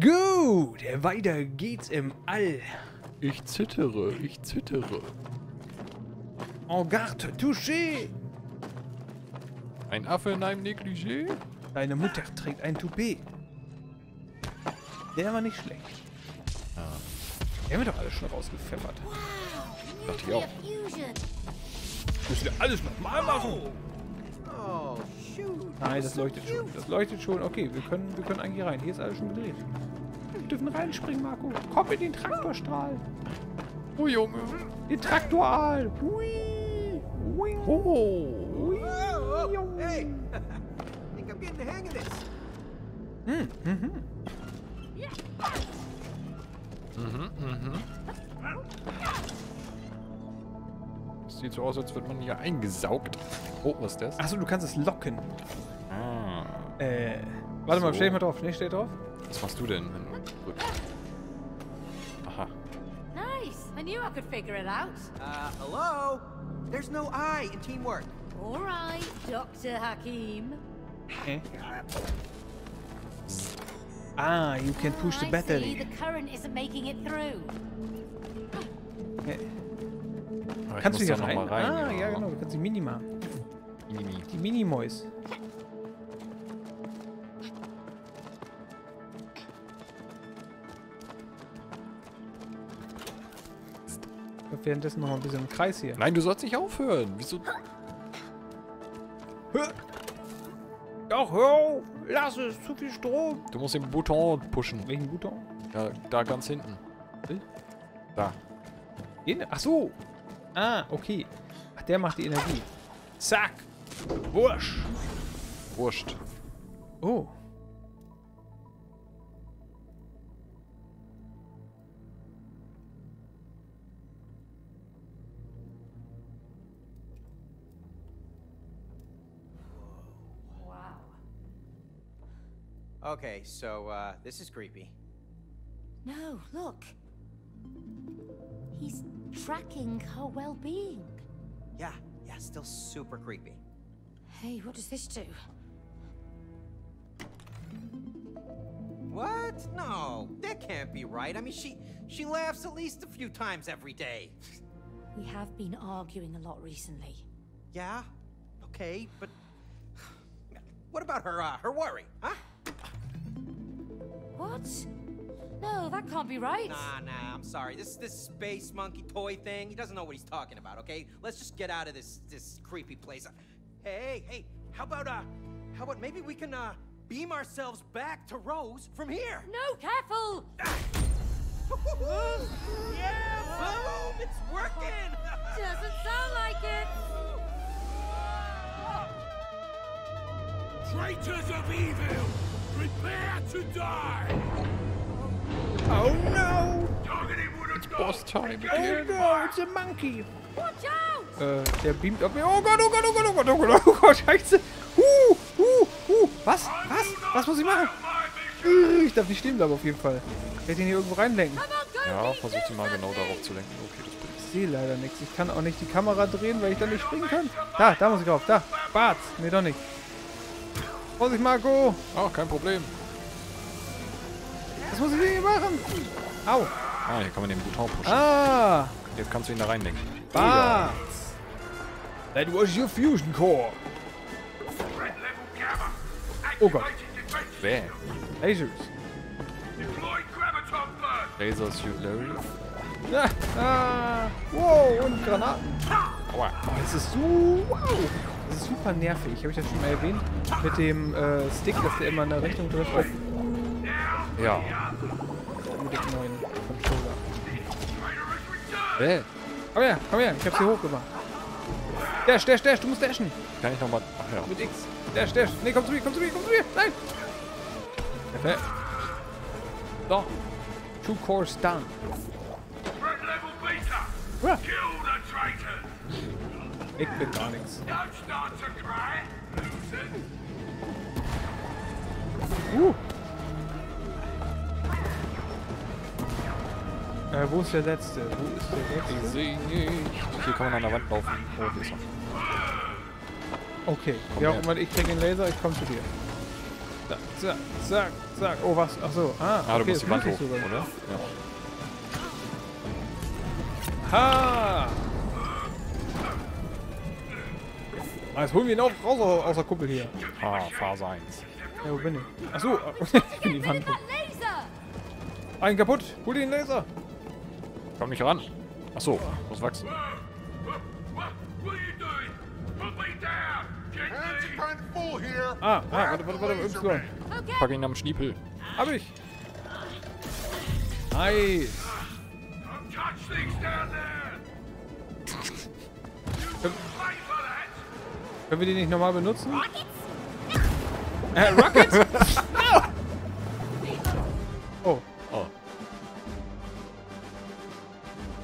Gut, weiter geht's im All. Ich zittere, ich zittere. En garde, touché. Ein Affe in einem Negligé? Deine Mutter trägt ein Toupet. Der war nicht schlecht. Ja, Der haben wir doch alles schon rausgepfeffert. dachte ich auch. Müssen wir alles nochmal machen? Oh, shoot. Nein, das leuchtet schon. Das leuchtet schon. Okay, wir können, wir können eigentlich rein. Hier ist alles schon gedreht. Wir dürfen reinspringen, Marco. Komm in den Traktorstrahl. Oh Junge. Den Traktoraal. Hui. Hui. Oh. Hui. Oh, hey. think I'm getting the hang of this. Hm, mhm. Mhm, mhm. Das sieht so aus, als wird man hier eingesaugt. Oh, was ist das? Achso, du kannst es locken. Ah. Äh, warte mal, So. stell dich mal drauf. Nee, dich drauf. Was machst du denn? wenn du drückst? Aha. Nice. I knew I could figure it out. Uh, hello? There's no I in teamwork. All right, Dr. Hakim. Äh. Ah, you can push the I see battery. the current isn't making it through. Aber ich Kannst du muss hier rein? rein? Ah, ja genau. Du kannst die Mini machen. Mini. Die Minimois. Währenddessen noch mal ein bisschen im Kreis hier. Nein, du sollst nicht aufhören. Wieso? Doch, hör auf! Lass es! Zu viel Strom! Du musst den Button pushen. Welchen Button? Ja, da ganz hinten. Da. Ach so! Ah, okay. Ach, der macht die Energie. Zack! Wurscht! Wurscht. Oh. Okay, so, uh, this is creepy. No, look. He's tracking her well-being. Yeah, yeah, still super creepy. Hey, what does this do? What? No, that can't be right. I mean, she she laughs at least a few times every day. We have been arguing a lot recently. Yeah, okay, but what about her uh, her worry, huh? What? No, that can't be right. Nah, nah, I'm sorry. This this space monkey toy thing, he doesn't know what he's talking about, okay? Let's just get out of this this creepy place. Hey, hey, how about uh how about maybe we can uh beam ourselves back to Rose from here? No, careful! yeah, boom! It's working! Doesn't sound like it. Traitors of evil, prepare to die! Oh no! Have Boss time Oh again. no, it's a monkey! Watch out! Äh, der beamt auf mir. Oh Gott, oh Gott, oh Gott, oh Gott, oh Gott, oh Gott, scheiße! Huh, huh, huh. Was? Was? Was muss ich machen? Äh, Ich darf nicht stehen bleiben auf jeden Fall. Ich werde ihn hier irgendwo reinlenken. Ja, versuch ihn mal genau darauf zu lenken. Okay, das bringt Ich sehe leider nichts. Ich kann auch nicht die Kamera drehen, weil ich dann nicht springen kann. Da, da muss ich drauf. Da. Bart. Nee, doch nicht. Vorsicht, Marco. Ah, kein Problem. Was muss ich denn hier machen? Au. Ah, hier kann man den Button pushen. Ah. Jetzt kannst du ihn da reinlenken. Bart. That was your fusion core. Oh Gott. Bäh. Lasers. Deploy graviton burst. Laser Suit Larry. Ah. Wow, und Granaten. Aua. Das ist so... Wow. Das ist super nervig. Habe ich das schon mal erwähnt? Mit dem äh, Stick, dass der immer in der Richtung trifft. Ja. Mit dem neuen Controller. Bäh. Komm her, komm her. Ich hab's hier hochgemacht. Dash, dash, dash. Du musst dashen. Kann ich nochmal... Ach ja. Mit X. Dash, dash. Nee, komm zu mir, komm zu mir, komm zu mir. Nein. Perfekt. So. Two cores done. Red level beta. Ja. Kill. Ich bin gar nichts. Uh. Äh, wo ist der letzte? Wo ist der Ich letzte? sehe nicht. Hier kann man an der Wand laufen. Oh, ist er. Okay. Komm Ja, her. Ich krieg den Laser, ich komm zu dir. Zack, zack, zack, zack. Oh, was? Ach so. Ah, Ah, du okay, musst die Wand hoch, ich oder? Ja. Ha! Ah, jetzt holen wir ihn auch raus aus, aus der Kuppel hier. Ah, Phase 1. Ja, wo bin ich? Achso, ich bin die Wand. That laser! Ein kaputt. Hol den Laser. Komm nicht ran. Achso, muss wachsen. Ah, ah, warte, warte, warte, Y. Okay. Pack ihn am Schniepel. Hab ich. Nice. Können wir die nicht nochmal benutzen? Äh, Rockets? oh, Oh.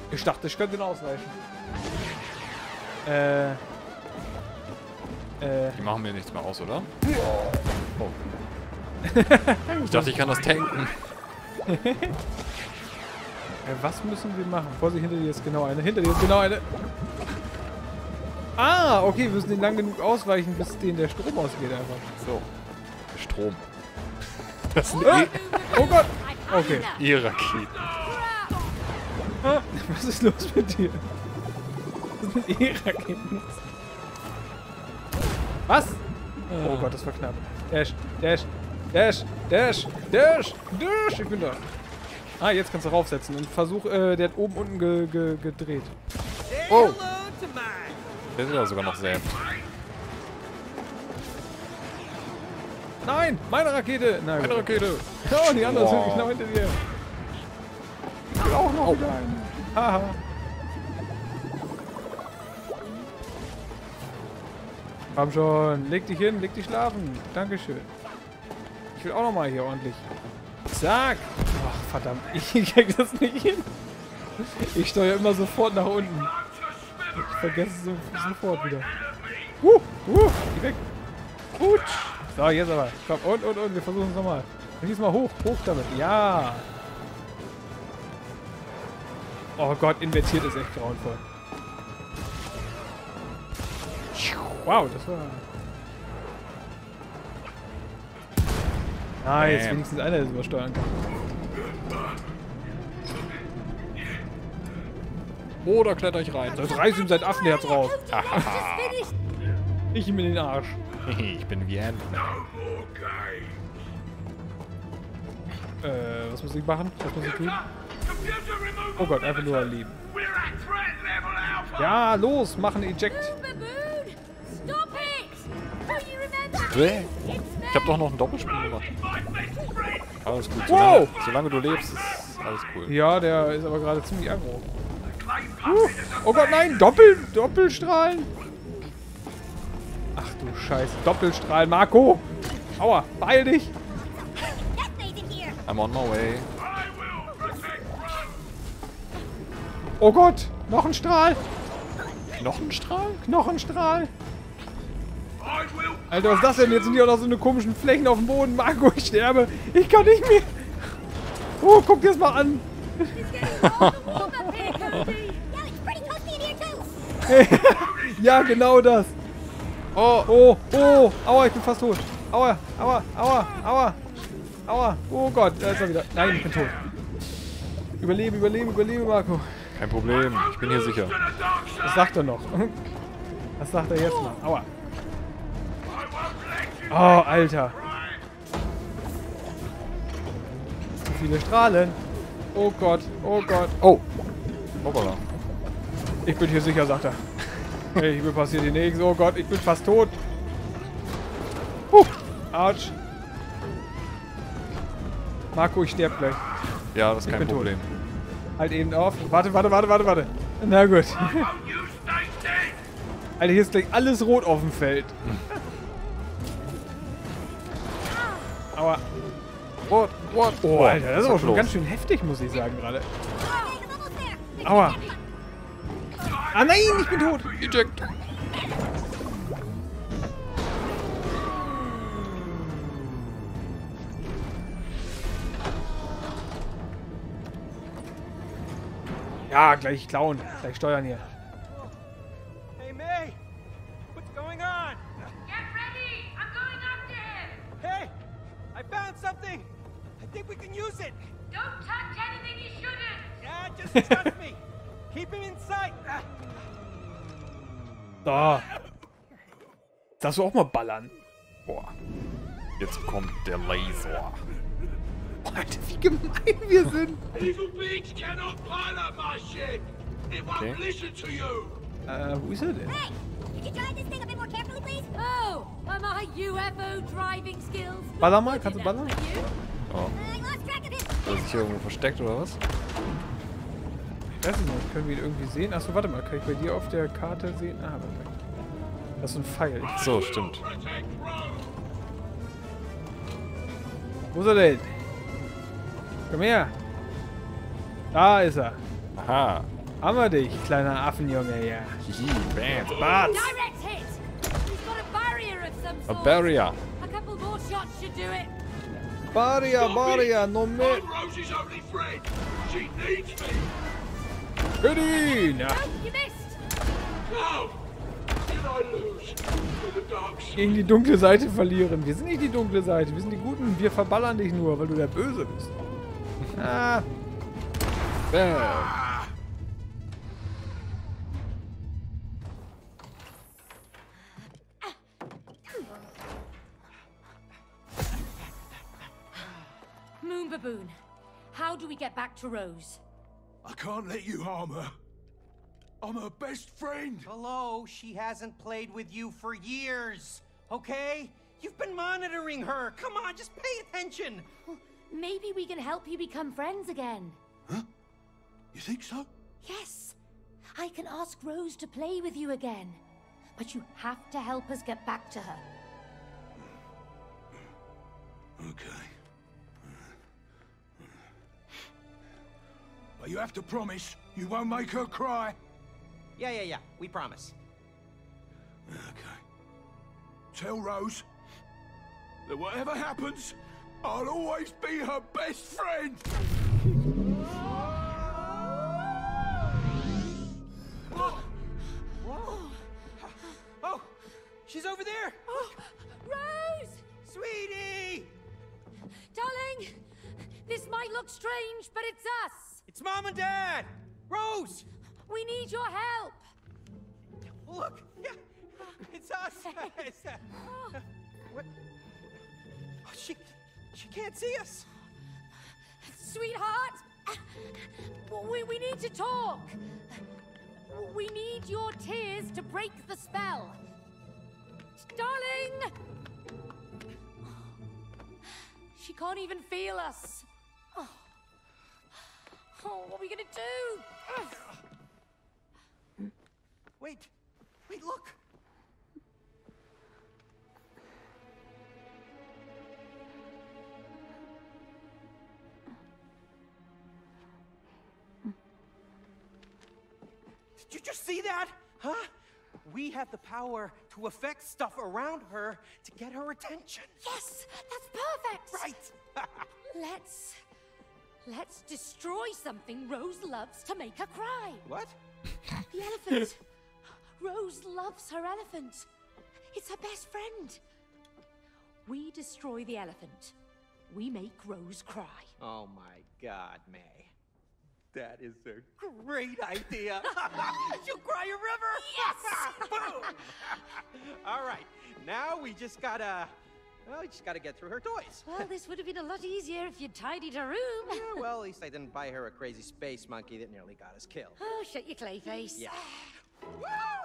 ich dachte, ich könnte ihn ausweichen. Äh. Äh. Die machen mir nichts mehr aus, oder? Oh. Ich dachte, ich kann das tanken. Äh, was müssen wir machen? Vorsicht, hinter dir ist genau eine. Hinter dir ist genau eine. Ah, okay, wir müssen den lang genug ausweichen, bis denen der Strom ausgeht einfach. So. Strom. Das sind Ah! Oh Gott! Okay. E-Raketen. Ah, was ist los mit dir? Das sind E-Raketen. Was? Oh Gott, das war knapp. Dash, Dash, Dash, Dash, Dash, Dash. Ich bin da. Ah, jetzt kannst du raufsetzen und versuch, äh, der hat oben unten ge ge gedreht. Say Oh. Der ist ja sogar noch selbst. Nein, meine Rakete. Nein, Eine Rakete. Oh, die anderen sind Wow. genau hinter dir. Ich will auch noch wieder einen. Haha. Komm schon, leg dich hin, leg dich schlafen. Dankeschön. Ich will auch noch mal hier ordentlich. Zack. Ach, verdammt. Ich krieg das nicht hin. Ich steuere immer sofort nach unten. Ich vergesse es so, sofort wieder. Uh, uh, geh weg. Gut. So, jetzt aber. Komm, und, und, und. Wir versuchen es nochmal. Diesmal hoch, hoch damit. Ja. Oh Gott, invertiert ist echt grauenvoll. Wow, das war... Nice, Bam. wenigstens einer, der es übersteuern kann. Da kletter ich rein. Das reißt ihm sein Affenherz raus. Finished. Ich ihm in den Arsch. ich bin wie ein. More games! Äh, was muss ich machen? Was muss ich tun? Oh Gott, einfach nur alpha! Ja, los, machen Eject. Ich hab doch noch ein Doppelspiel gemacht. Alles gut. Wow. Solange, solange du lebst, ist alles cool. Ja, der ist aber gerade ziemlich aggro. Oh Gott, nein, Doppel, Doppelstrahlen. Ach du Scheiße, Doppelstrahlen, Marco. Aua, beeil dich. I'm on my way. Oh Gott, noch ein Strahl. Knochenstrahl? Knochenstrahl. Alter, was ist das denn? Jetzt sind hier auch noch so eine komischen Flächen auf dem Boden. Marco, ich sterbe. Ich kann nicht mehr. Oh, guck dir das mal an. Ja, genau das. Oh, oh, oh. Aua, ich bin fast tot. Aua, aua, aua, aua. Aua. Oh Gott, da ist er wieder. Nein, ich bin tot. Überlebe, überlebe, überlebe, Marco. Kein Problem, ich bin hier sicher. Was sagt er noch? Was sagt er jetzt noch? Aua. Oh, Alter. Zu viele Strahlen. Oh Gott, oh Gott. Oh! Hoppala. Ich bin hier sicher, sagt er. Hey, mir passiert hier nichts. Oh Gott, ich bin fast tot. Huh. Autsch. Marco, ich sterb gleich. Ja, das ist Ich kein bin tot. Problem. Halt eben auf. Warte, warte, warte, warte, warte. Na gut. Alter, hier ist gleich alles rot auf dem Feld. Aua. What? What? Oh, Alter, das ist aber was schon los? ganz schön heftig, muss ich sagen gerade. Aua. Ah nein, ich bin tot. Eject! Ja, gleich klauen. Gleich steuern hier. Darfst du auch mal ballern? Boah. Jetzt kommt der Laser. Alter, wie gemein wir sind. Evil beings cannot pilot my ship. It won't Okay. listen to you. Äh, wo ist er denn? Hey, could you drive this thing a bit more carefully, please? Oh, are my UFO driving skills? Baller mal, kannst du ballern? Oh. I lost track of him. Hat er sich hier irgendwo versteckt oder was? Ich weiß nicht, können wir ihn irgendwie sehen? Achso, warte mal, kann ich bei dir auf der Karte sehen? Ah, warte mal. Das ist ein Pfeil. So, stimmt. Wo ist er denn? Komm her. Da ist er. Aha. Haben wir dich, kleiner Affenjunge, ja. Hihi, bam. Bart. Direct hit. He's got a barrier of some A barrier. A couple more shots should do it. Baria, Baria, no me. I'm Rose's only friend. She needs me. Hit ihn! Oh, you missed. How did I lose gegen die dunkle Seite verlieren. Wir sind nicht die dunkle Seite, wir sind die Guten. Wir verballern dich nur, weil du der Böse bist. Ah, Bam. Moon Baboon, how do we get back to Rose? I can't let you harm her. I'm her best friend. Hello, she hasn't played with you for years. Okay? You've been monitoring her. Come on, just pay attention. Well, maybe we can help you become friends again. Huh? You think so? Yes, I can ask Rose to play with you again. But you have to help us get back to her. Okay. But you have to promise you won't make her cry. Yeah, yeah, yeah. We promise. Okay. Tell Rose that whatever happens, I'll always be her best friend. Oh, oh, she's over there. Oh, Rose! Sweetie! Darling! This might look strange, but it's us! It's mom and dad. Rose! We need your help! Look, yeah, it's us. It's, uh, what? Oh, she, she can't see us. Sweetheart! We, we need to talk! We need your tears to break the spell! Darling! She can't even feel us! Oh, what are we gonna do? Wait, wait, look. Did you just see that? Huh? We have the power to affect stuff around her to get her attention. Yes! That's perfect! Right. Let's. Let's destroy something Rose loves to make her cry. what? The elephant. Rose loves her elephant. It's her best friend. We destroy the elephant. We make Rose cry. Oh my god, May. That is a great idea. She'll cry a river. Yes! Boom! All right. Now we just gotta. Well, we just gotta get through her toys. Well, this would have been a lot easier if you'd tidied her room. Yeah, well, at least I didn't buy her a crazy space monkey that nearly got us killed. Oh, shut your clay face. Yeah. Ah.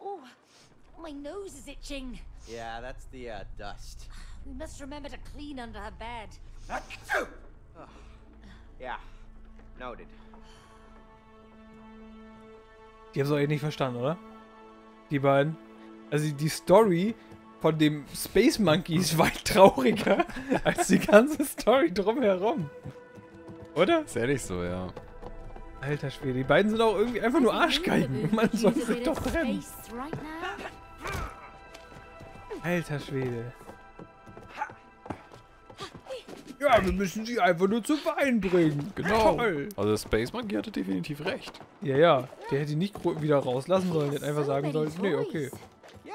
Oh, my nose is itching. Yeah, that's the uh, dust. We must remember to clean under her bed. Yeah. Noted. Die haben es euch nicht verstanden, oder? Die beiden. Also die Story von dem Space Monkey ist weit trauriger als die ganze Story drumherum. Oder? Ist ehrlich so, ja. Alter Schwede, die beiden sind auch irgendwie einfach nur Arschgeigen. Man soll sich doch trennen. Alter Schwede. Ja, wir müssen sie einfach nur zu Wein bringen. Genau. Toll. Also Space Monkey hatte definitiv recht. Ja, ja. Der hätte nicht gro- wieder rauslassen sollen. Der hätte einfach sagen sollen, nee, okay.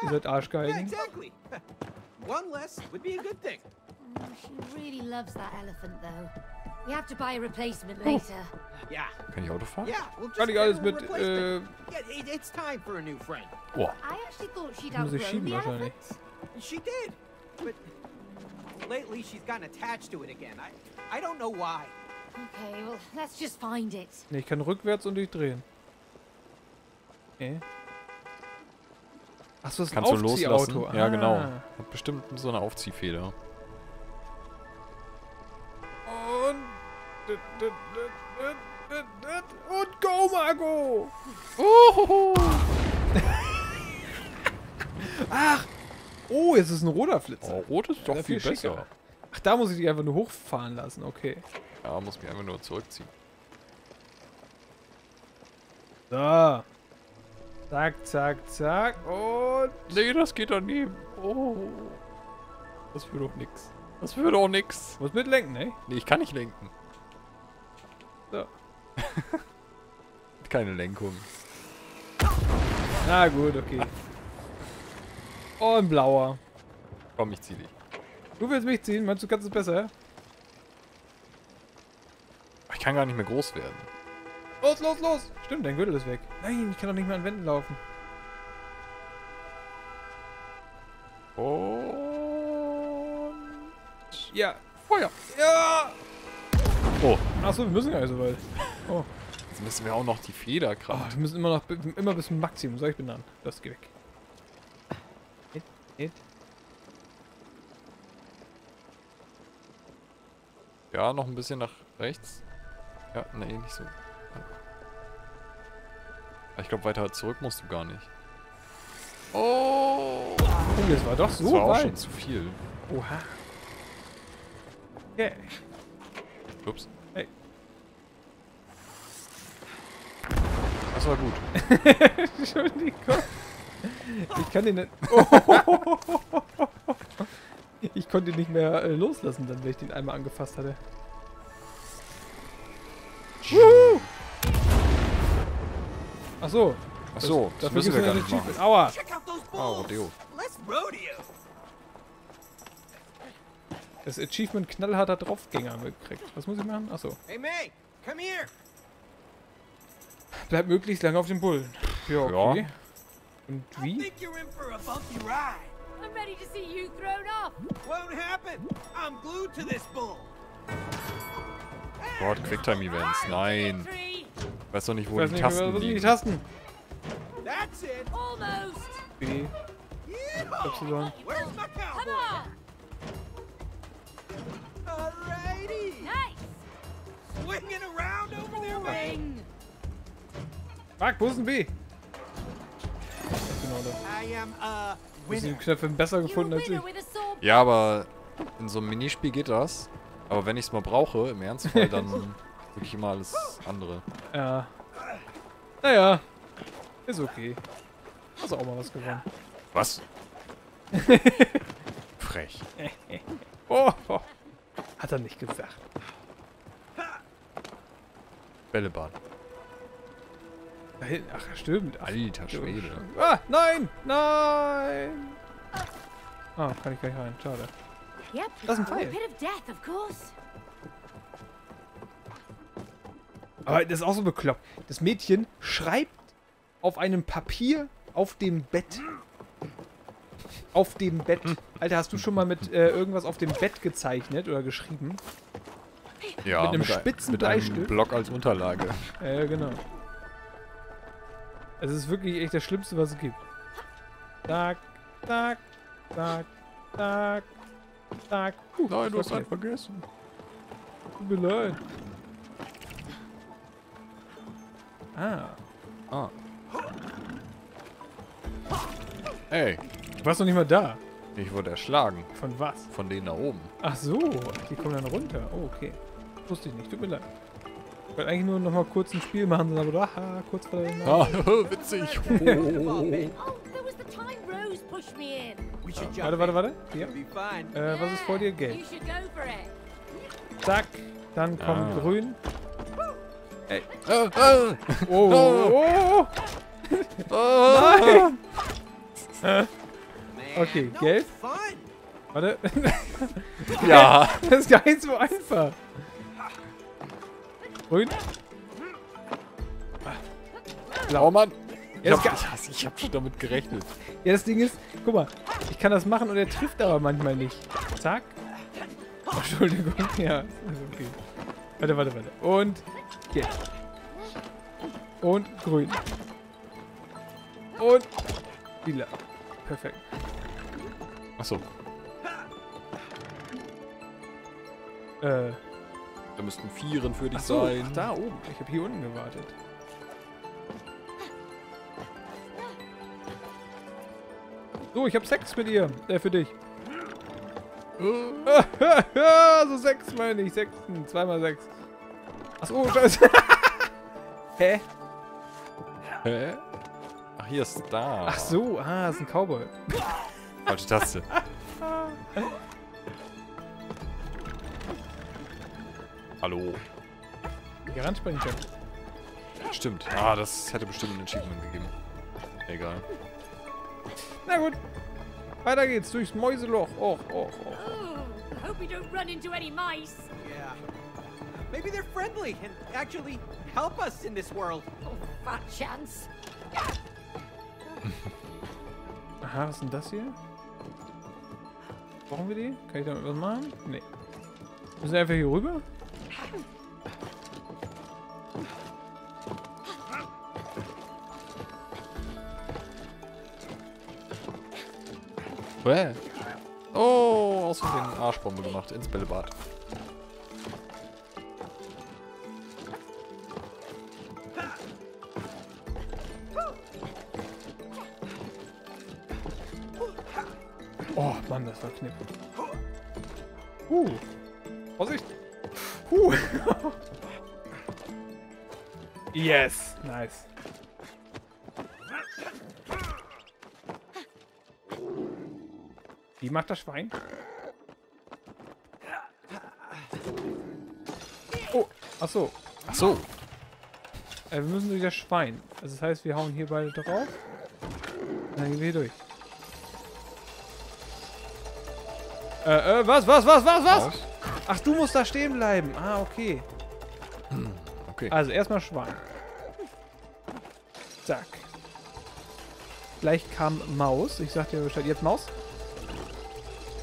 Ihr seid Arschgeigen. exactly. one less would be a good thing. Oh, she really loves that elephant, though. We have to buy a replacement later. Yeah, Kann ich Auto fahren? yeah. We'll just Kann ich alles mit, äh, Yeah, it, it's time for a new friend. Boah. I actually thought she'd schieben the wahrscheinlich. She did, but lately she's gotten attached to it again. I, I don't know why. Okay, well, let's just find it. Ne, ich kann rückwärts und durchdrehen. Okay. Achso, das ist ein Kannst du loslassen? Aufziehauto. Ja, genau. Ah. Hat bestimmt so eine Aufziehfeder. Und go, Marco! Uhuhu. Ach! Oh, jetzt ist ein roter Flitzer. Oh, rot ist doch Ja, viel viel besser. Ach, da muss ich dich einfach nur hochfahren lassen, okay. Ja, muss mich einfach nur zurückziehen. So. Zack, zack, zack. Und... Nee, das geht daneben. Oh. Das wird doch nix. Das wird doch nix. Muss mitlenken, ne? Nee, ich kann nicht lenken. Keine Lenkung. Na gut, okay. Oh, ein blauer. Komm, ich zieh dich. Du willst mich ziehen? Meinst du, kannst es besser? Ich kann gar nicht mehr groß werden. Los, los, los! Stimmt, dein Gürtel ist weg. Nein, ich kann doch nicht mehr an Wänden laufen. Und... Ja, Feuer! Ja! Oh, Achso, wir müssen gar nicht so weit. Oh, jetzt müssen wir auch noch die Feder oh kramen. wir müssen immer noch immer bis zum Maximum. So, ich bin dran. Das geht weg. Hit, hit. Ja, noch ein bisschen nach rechts. Ja, nee, nicht so. Ich glaube, weiter zurück musst du gar nicht. Oh! Oh, das war doch Das so war auch weit. schon zu viel. Oha. Okay. Ups. Das war gut. Entschuldigung. Ich kann den nicht. Oh. Ich konnte ihn nicht mehr äh, loslassen, dann, wenn ich den einmal angefasst hatte. Wuhu! Ach so. Ach so, das, dafür müssen wir gar nicht machen. Aua. Bulls. Rodeo. Das Achievement knallharter Draufgänger haben wir gekriegt. Was muss ich machen? Achso. Hey, May, come here. Bleib möglichst lange auf dem Bullen. Ja, okay. Und I wie? I'm ready to see you thrown off. Won't happen. I'm glued to this bull. Gott, Quicktime-Events. Nein. Ich weiß doch nicht, Ich wo weiß die nicht, Tasten sind die liegen. Tasten? That's it. Almost. B. Y. Where's my Come cowboy? on. Alrighty. Nice. Swinging around over there, May. Fuck, wo ist ein B? Genau da. Du hast die. Knöpfe besser gefunden als ich. Ja, aber in so einem Minispiel geht das. Aber wenn ich es mal brauche, im Ernstfall, dann wirklich immer alles andere. Ja. Naja. Ist okay. Hast auch mal was gewonnen. Was? Frech. Oh, oh. Hat er nicht gesagt. Bällebad. Da hinten, ach stimmt. Alter Schwede. Ah, nein! Nein! Ah, kann ich gleich rein. Schade. Das ist ein Pfeil. Aber das ist auch so bekloppt. Das Mädchen schreibt auf einem Papier auf dem Bett. Auf dem Bett. Alter, hast du schon mal mit äh, irgendwas auf dem Bett gezeichnet oder geschrieben? Ja, Mit einem ein- spitzen mit einem? Block als Unterlage. Ja, genau. Es ist wirklich echt das Schlimmste, was es gibt. Zack, zack, zack, zack, zack. Puh, Nein, du hast einen vergessen. Tut mir leid. Ah. Ah. Ey, Du warst noch nicht mal da. ich wurde erschlagen. Von was? Von denen da oben. Ach so, die kommen dann runter. Oh, okay. Wusste ich nicht, tut mir leid. Ich wollte eigentlich nur noch mal kurz ein Spiel machen, aber aha, kurz vor der Ah, witzig. Come on, May. Oh, there was the time Rose pushed me in. We should jump Warte, warte, warte. Hier. It'll be fine. Äh, was ist vor dir? Gelb. Zack. Dann kommt Ah. grün. Äh, äh, Oh, oh, oh. äh. Man, Okay, no gelb. Warte. Ja. Das ist gar nicht so einfach. Grün. Oh Mann. Ich Ja, ich, ich hab schon damit gerechnet. Ja, das Ding ist, guck mal, ich kann das machen und er trifft aber manchmal nicht. Zack. Oh, Entschuldigung, ja, ist okay. Warte, warte, warte. Und jetzt. Und grün. Und lila. Perfekt. Achso, Äh, da müssten Vieren für dich ach so, sein. ach, da oben. Ich habe hier unten gewartet. So, ich habe Sex mit ihr. Äh, für dich. so sechs meine ich. Sechsten. Zweimal sechs. Achso, scheiße. Hä? Hä? Ach, hier ist da. Ach so, ah, ist ein Cowboy. Falsche Taste. Hallo. Hier ranspringen können. Stimmt. Ah, das hätte bestimmt ein Achievement gegeben. Egal. Na gut. Weiter geht's durchs Mäuseloch. Och, och, och. Oh, hope we don't run into any mice. Yeah. Maybe they're friendly and actually help us in this world. Oh, fat chance. Aha, was ist denn das hier? Brauchen wir die? Kann ich damit was machen? Nee. Müssen wir einfach hier rüber? Hä? Oh, aus Versehen Arschbombe gemacht ins Bällebad. Oh, Mann, das war knipp. Uh. Vorsicht. Uh. yes. Nice. Wie macht das Schwein? Oh, ach so. Ach so. Äh, wir müssen durch das Schwein. Also das heißt, wir hauen hier beide drauf. Dann gehen wir hier durch. Äh, äh, was, was, was, was, was? Aus. Ach, du musst da stehen bleiben. Ah, okay. Okay. Also erstmal Schwein. Zack. Gleich kam Maus. Ich sag dir Bescheid. Jetzt Maus.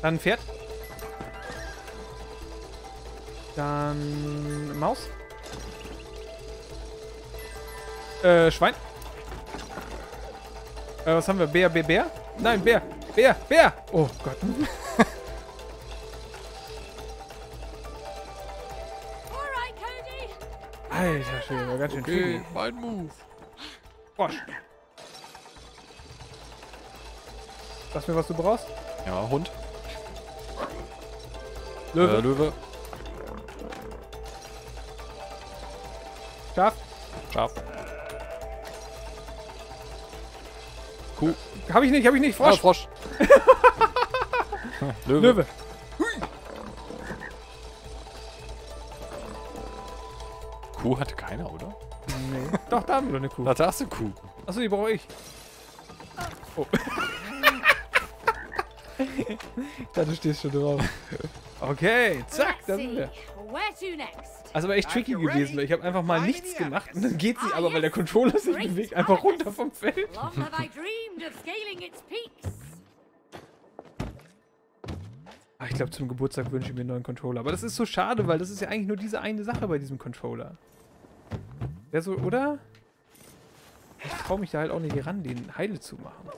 Dann Pferd. Dann Maus. Äh, Schwein. Äh, was haben wir? Bär, Bär, Bär? Nein, Bär. Bär, Bär. Oh Gott. Alter Schwede, war ganz schön Okay, tricky. mein Move. Frosch. Sag mir, was du brauchst. Ja, Hund. Löwe. Äh, Löwe. Schaf. Schaf. Kuh. Hab ich nicht, hab ich nicht. Ah, Frosch. Frosch. Löwe. Löwe. Kuh hatte keiner, oder? Nee. Doch, da haben wir doch eine Kuh. Da hast du Kuh. Achso, die brauche ich. Oh. ich dachte, du stehst schon drauf. Okay, zack, da sind wir. Also war echt tricky gewesen, weil ich habe einfach mal nichts gemacht und dann geht sie aber, weil der. Controller sich bewegt, einfach runter vom Feld. Peaks. Ah, ich glaube, zum Geburtstag wünsche ich mir einen neuen Controller. Aber das ist so schade, weil das ist ja eigentlich nur diese eine Sache bei diesem Controller. Wäre so, oder? Ich traue mich da halt auch nicht ran, den heile zu machen.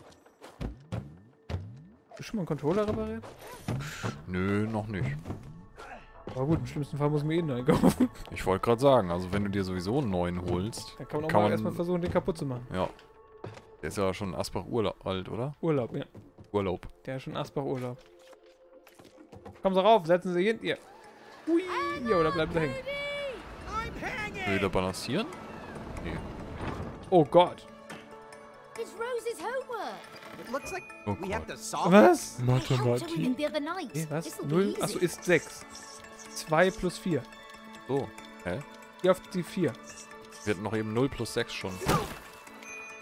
Hast du schon mal einen Controller repariert? Nö, noch nicht. Aber gut, im schlimmsten Fall muss man eh einen neuen kaufen. Ich wollte gerade sagen, also wenn du dir sowieso einen neuen holst, Dann kann man auch Kann mal man- erstmal versuchen, den kaputt zu machen. ja. Der ist ja schon Asbach Urlaub alt, oder? Urlaub, ja. Urlaub. Der ist schon Asbach Urlaub. Kommen Sie rauf, setzen Sie hin. Hier. Hui. Jo, da bleiben Sie hängen. I'm hanging! Will der balancieren? Nee. Oh Gott. It's Rose's homework. Oh Gott. Was? Night. Nee, was? This'll be 0, easy. achso, ist 6. 2 plus 4. So. Hä? Hier auf die 4. Wir hatten noch eben 0 plus 6 schon.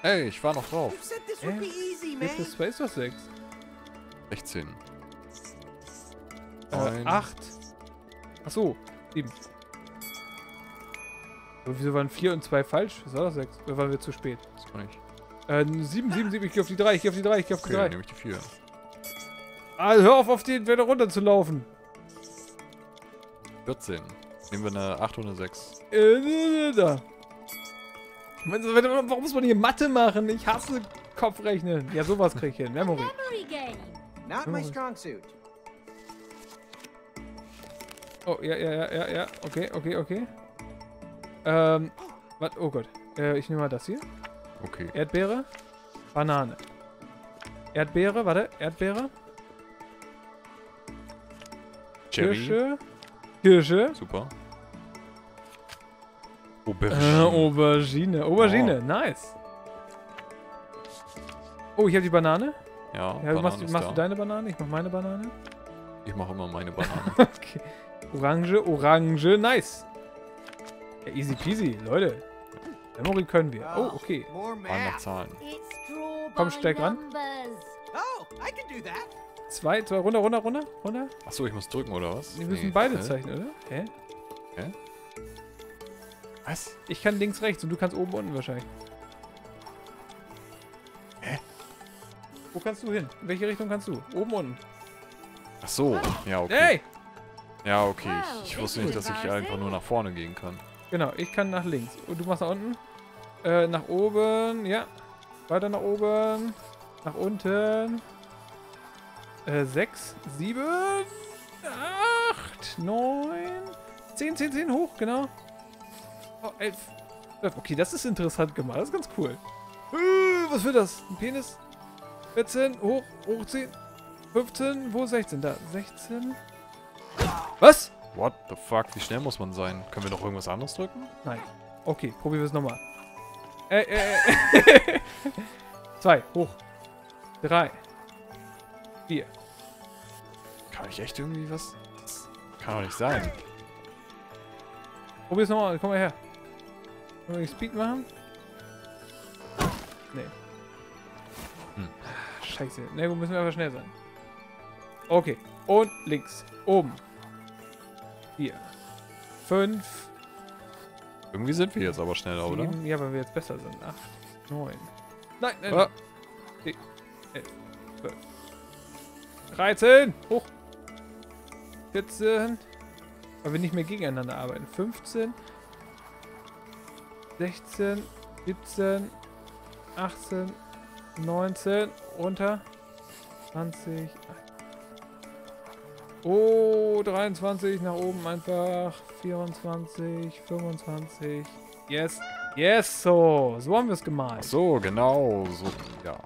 Ey, ich war noch drauf. Be easy, 4 man. plus 2 ist doch 6. 16. Äh, Neun. 8. Achso, 7. Wieso waren 4 und 2 falsch? Was war das 6? Oder waren wir zu spät? Das kann ich. Äh, 7, 7, 7, ich geh auf die 3, ich geh auf die 3, ich geh auf die Okay, 3. dann nehme ich die 4. Ah, hör auf, auf den Werte runterzulaufen. 14. Nehmen wir eine 8 und eine 6. Äh, da. Warum muss man hier Mathe machen? Ich hasse Kopfrechnen. Ja, sowas krieg ich hin. Memory. Memory game. Not my strong suit. Oh, ja, ja, ja, ja, ja. Okay, okay, okay. Ähm, was? Oh Gott. Äh, ich nehme mal das hier. Okay. Erdbeere. Banane. Erdbeere, warte. Erdbeere. Cherry. Kirsche. Kirsche. Super. Äh, Aubergine. Aubergine. Aubergine. Nice. Oh, ich habe die Banane. Ja, Ja, Banane machst, machst da. du deine Banane? Ich mach meine Banane. Ich mache immer meine Banane. Okay. Orange, Orange. Nice. Ja, easy peasy, Leute. Memory können wir. Oh, okay. More Mal nach math. Zahlen. It's draw Komm, steig ran. numbers. Oh, I can do that. Zwei, zwei, runter, runter, runter, runter. Achso, ich muss drücken, oder was? Wir müssen Nee. beide Hä? zeichnen, oder? Hä? Was? Ich kann links, rechts und du kannst oben, unten wahrscheinlich. Hä? Wo kannst du hin? In welche Richtung kannst du? Oben, unten. Achso, ja, okay. Hey! Ja, okay. Ich, ich wusste nicht, dass ich einfach nur nach vorne gehen kann. Genau, ich kann nach links. Und du machst nach unten. Äh, nach oben, ja. Weiter nach oben. Nach unten. Äh, sechs, sieben, acht, neun, zehn, zehn, zehn, hoch, genau. Oh, elf. zwölf. Okay, das ist interessant gemacht. Das ist ganz cool. Äh, was wird das? Ein Penis? 14, hoch, hochziehen. 15, wo ist 16? Da, 16. Was? What the fuck? Wie schnell muss man sein? Können wir noch irgendwas anderes drücken? Nein. Okay, probieren wir es nochmal. Äh, äh, äh. Zwei, hoch. Drei. Vier. Kann ich echt irgendwie was? Das kann doch nicht sein. Probier es nochmal, komm mal her. Wollen wir Speed machen? Nee. Hm. Scheiße. Ne, müssen wir einfach schnell sein. Okay. Und links. Oben. Vier. Fünf. Irgendwie sind wir jetzt aber schneller, oder? Sieben. Ja, weil wir jetzt besser sind. Acht. Neun. Nein, nein. Ah. 10, 11, 12, 13, hoch. 14, weil wir nicht mehr gegeneinander arbeiten. 15, 16, 17, 18, 19, runter. 20. Oh, 23 nach oben einfach. 24, 25. Yes. Yes, so. So haben wir es gemalt. Ach so, genau. So, ja.